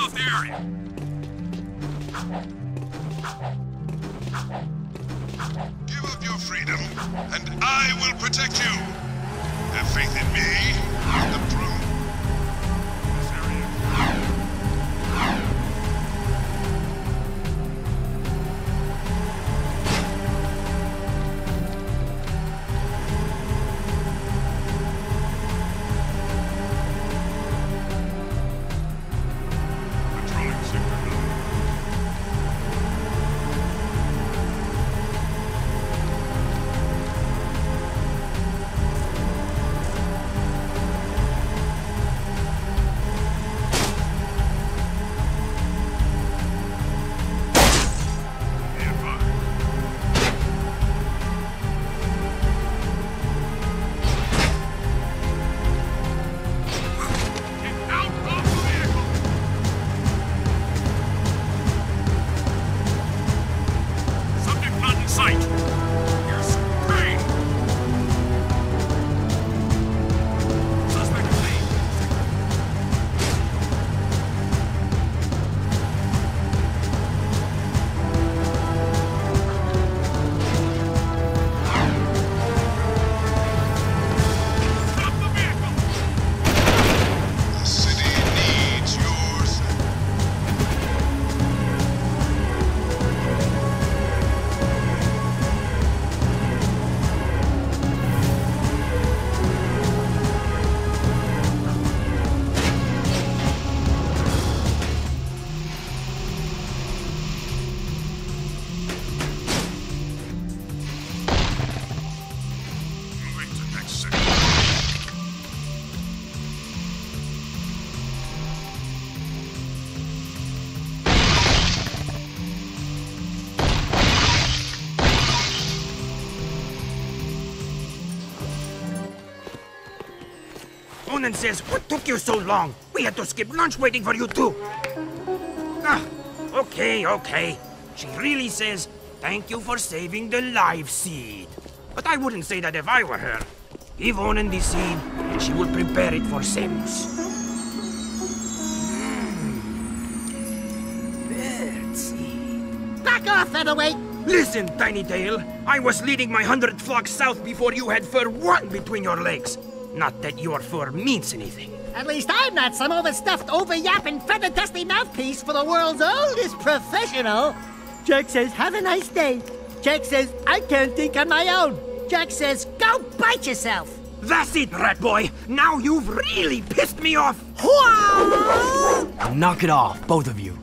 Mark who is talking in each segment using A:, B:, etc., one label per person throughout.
A: off the area.
B: Give up your freedom, and I will protect you. Have faith in me,
C: Onin says, what took you so long? We had to skip lunch waiting for you too. Ah, okay, okay. She really says, thank you for saving the live seed. But I wouldn't say that if I were her. Give Onin the seed, and she will prepare it for Samos. Mm. Birdseed.
D: Back off, featherweight!
C: Listen, Tiny Tail. I was leading my hundred flock south before you had fur one between your legs. Not that your fur means anything.
D: At least I'm not some overstuffed, over-yapping, feather-dusty mouthpiece for the world's oldest professional. Jak says, have a nice day. Jak says, I can't think on my own. Jak says, go bite yourself.
C: That's it, rat boy. Now you've really pissed me off.
D: Whoa!
E: Knock it off, both of you.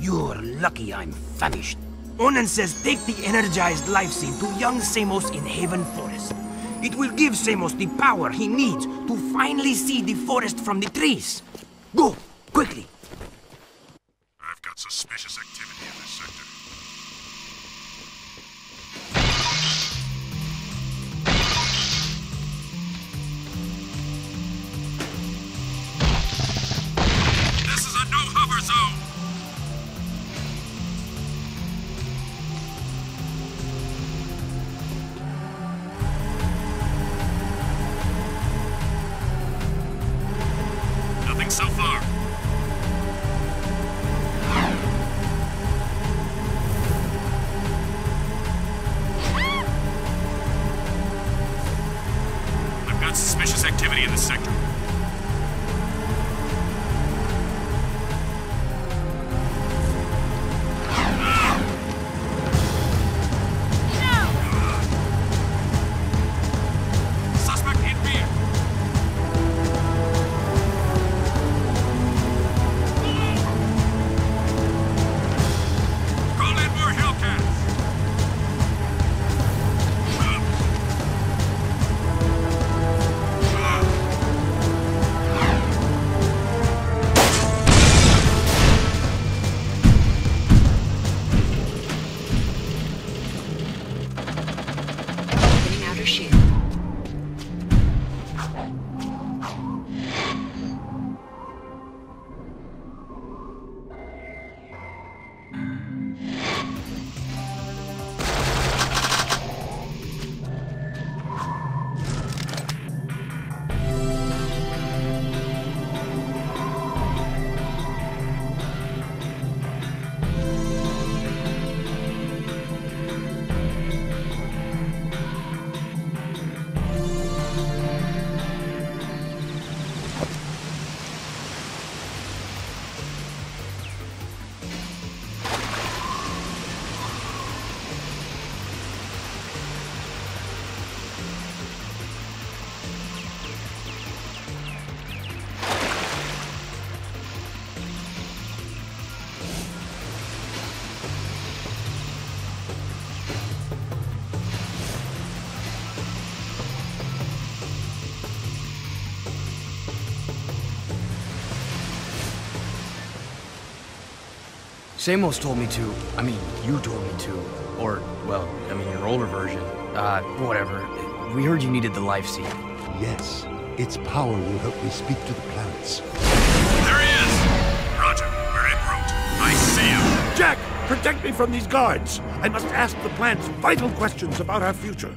C: You're lucky I'm famished. Onin says take the energized life seed to young Samos in Haven Forest. It will give Samos the power he needs to finally see the forest from the trees. Go, quickly.
E: Samos told me to. I mean, you told me to. Or, well, I mean, your older version. Uh, whatever. We heard you needed the life seed.
A: Yes, its power will help me speak to the planets.
F: There he is! Roger, we're en route. I see him.
B: Jak, protect me from these guards. I must ask the plants vital questions about our future.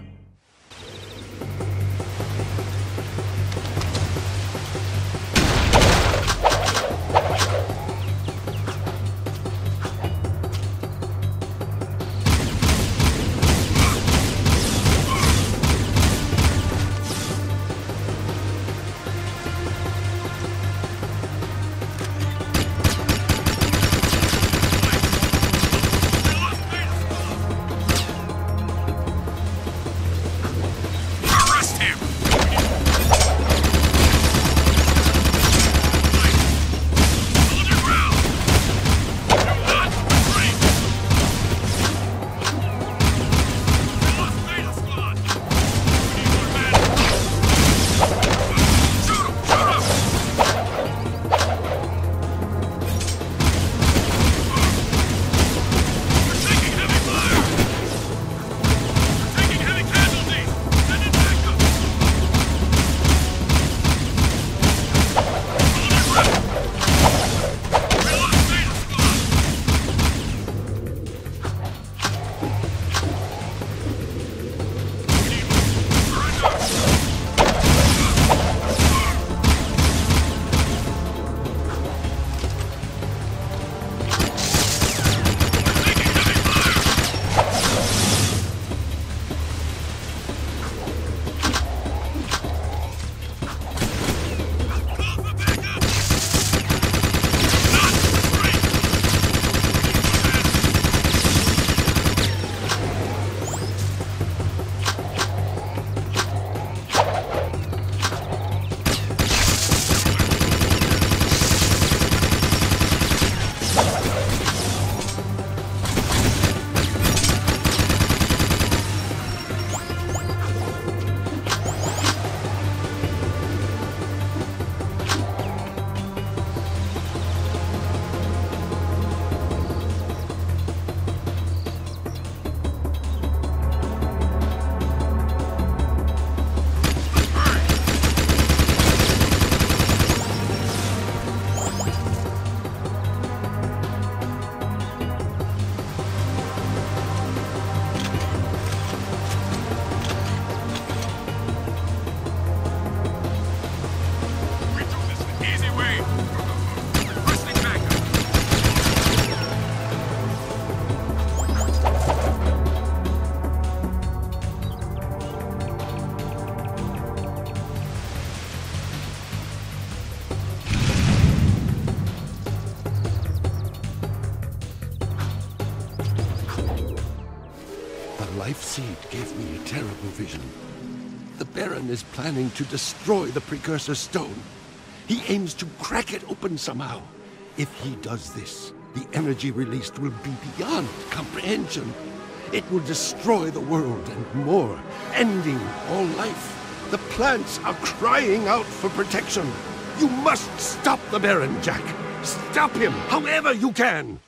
A: Seed gave me a terrible vision. The Baron is planning to destroy the precursor stone. He aims to crack it open somehow. If he does this, the energy released will be beyond comprehension. It will destroy the world and more, ending all life. The plants are crying out for protection. You must stop the Baron, Jak. Stop him however you can.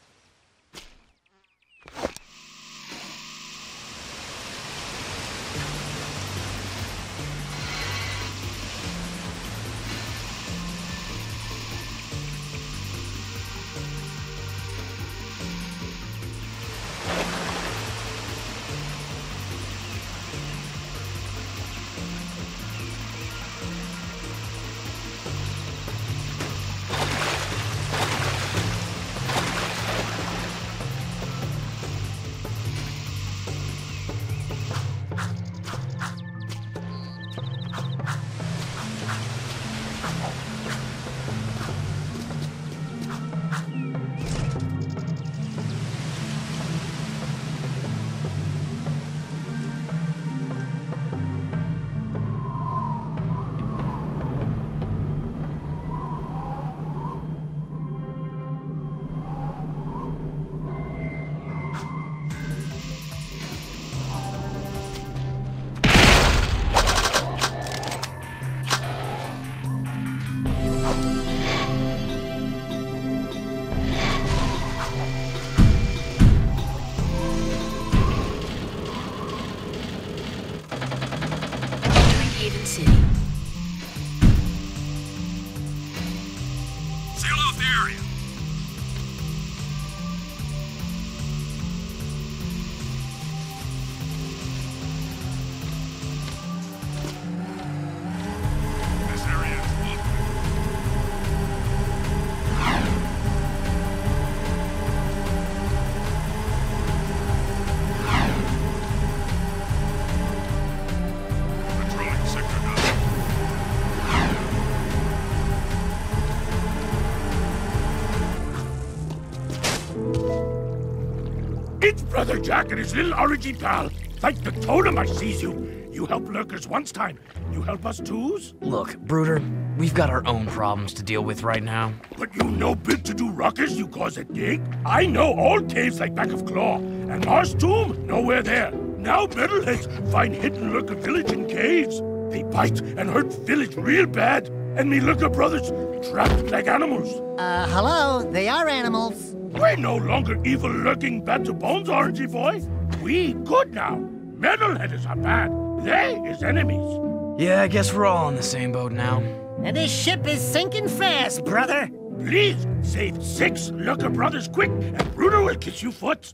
G: Brother Jak and his little orangey pal. Thank the totem I sees you. You help lurkers once time. You help us twos?
E: Look, Brutter, we've got our own problems to deal with right now.
G: But you no big to do ruckus you cause a dig? I know all caves like back of claw. And Mar's Tomb, nowhere there. Now metalheads find hidden lurker village in caves. They bite and hurt village real bad. And me lurker brothers trapped like animals.
D: Uh, hello, they are animals.
G: We're no longer evil lurking bad to bones, aren't you, boy? We good now. Metalheaders are bad. They is enemies.
E: Yeah, I guess we're all in the same boat now.
D: And this ship is sinking fast, brother.
G: Please save six lurker brothers quick, and Brutter will kiss you foot.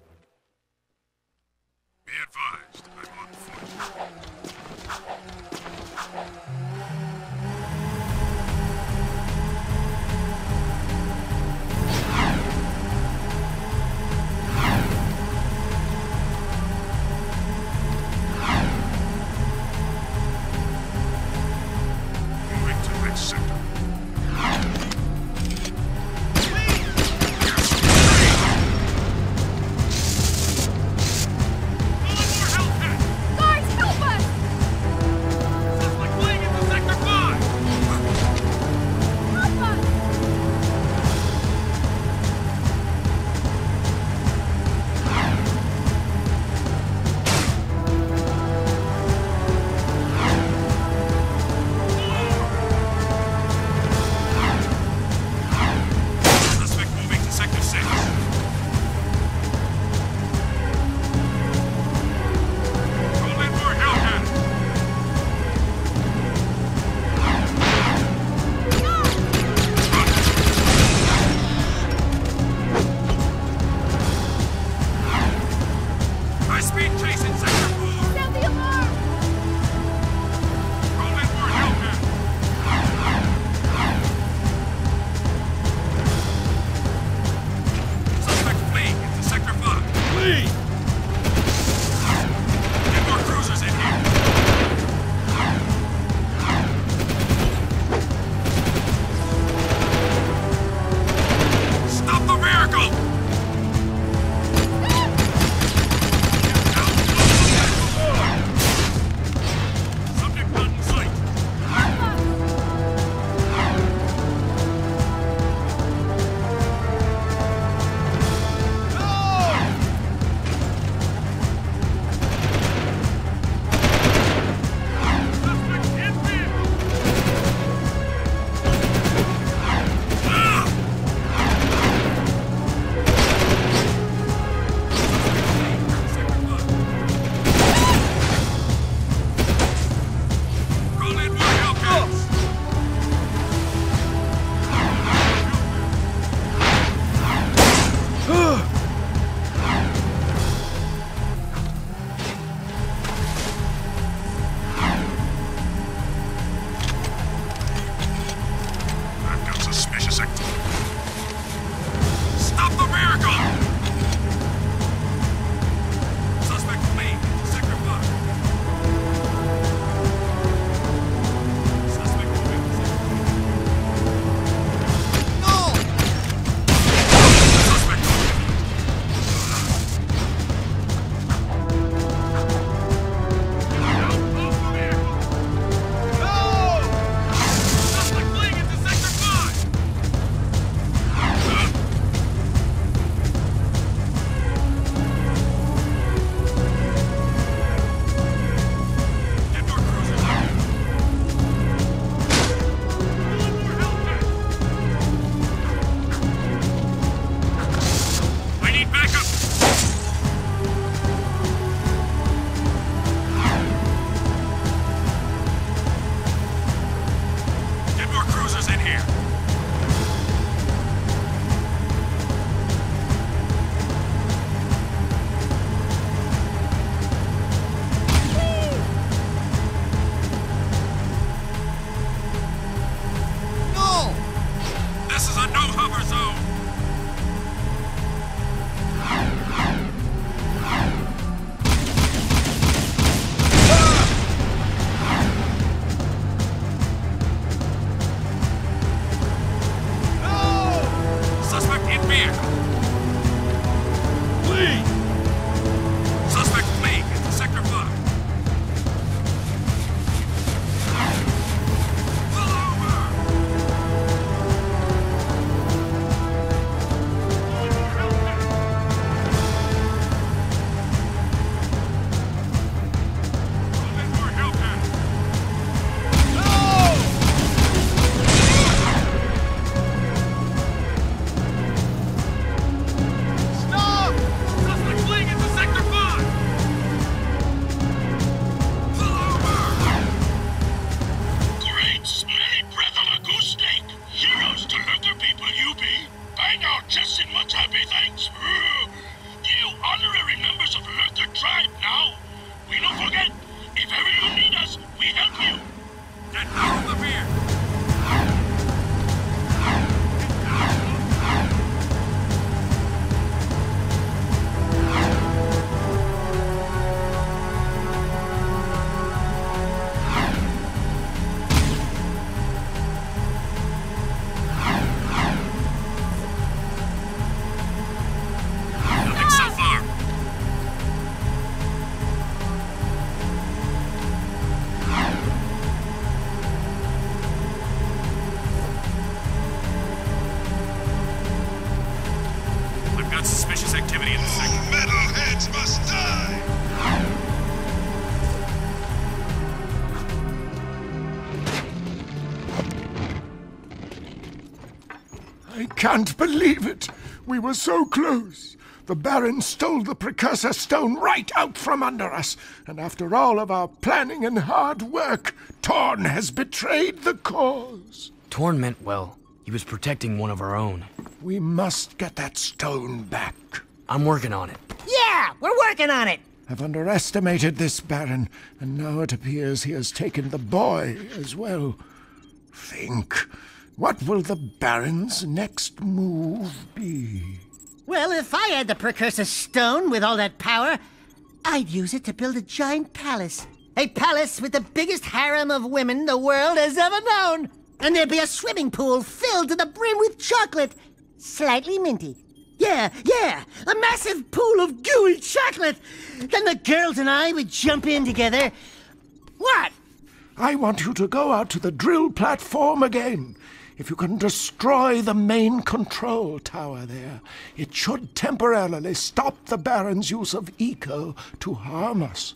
B: Be advised,
H: can't believe it. We were so close. The Baron stole the precursor stone right out from under us. And after all of our planning and hard work, Torn has betrayed the cause.
E: Torn meant well. He was protecting one of our own.
H: We must get that stone back.
E: I'm working on it.
D: Yeah, we're working on it.
H: I've underestimated this Baron, and now it appears he has taken the boy as well. Think, what will the Baron's next move be?
D: Well, if I had the precursor stone with all that power, I'd use it to build a giant palace. A palace with the biggest harem of women the world has ever known. And there'd be a swimming pool filled to the brim with chocolate. Slightly minty. Yeah, yeah, a massive pool of gooey chocolate. Then the girls and I would jump in together. What?
H: I want you to go out to the drill platform again. If you can destroy the main control tower there, it should temporarily stop the Baron's use of eco to harm us.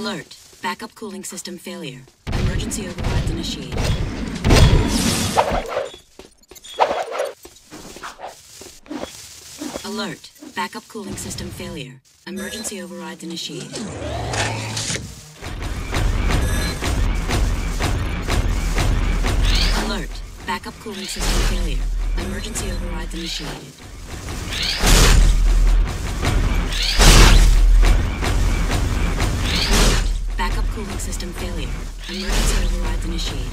I: Alert. Backup cooling system failure. Emergency overrides initiated. Alert. Backup cooling system failure. Emergency overrides initiated. Alert. Backup cooling system failure. Emergency overrides initiated. System failure. Emergency overrides initiated.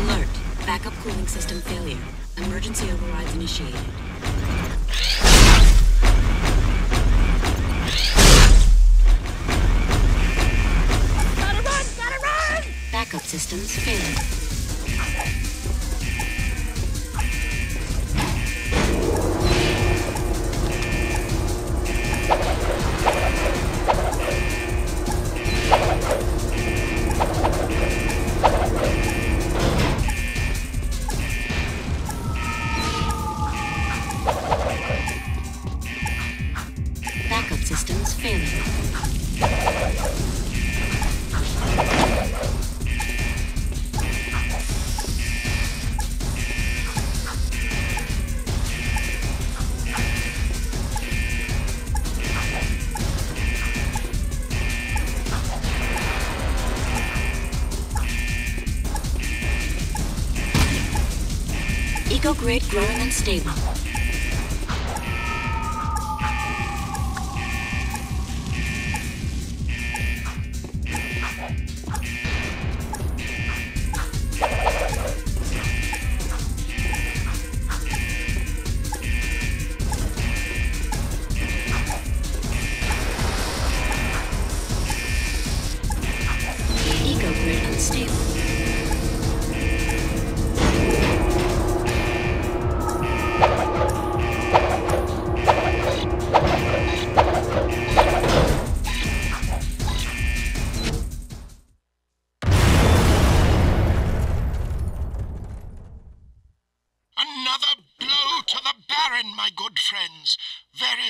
I: Alert. Backup cooling system failure. Emergency overrides initiated.
D: Gotta run! Gotta run!
I: Backup systems failing. Eco-grid growing unstable. Eco-grid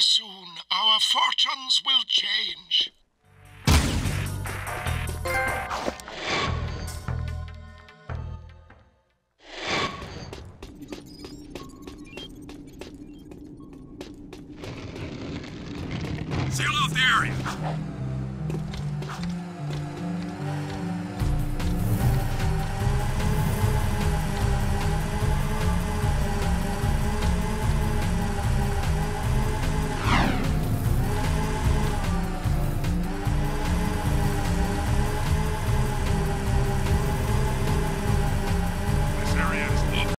H: Soon our fortunes will change.
B: Seal off the area.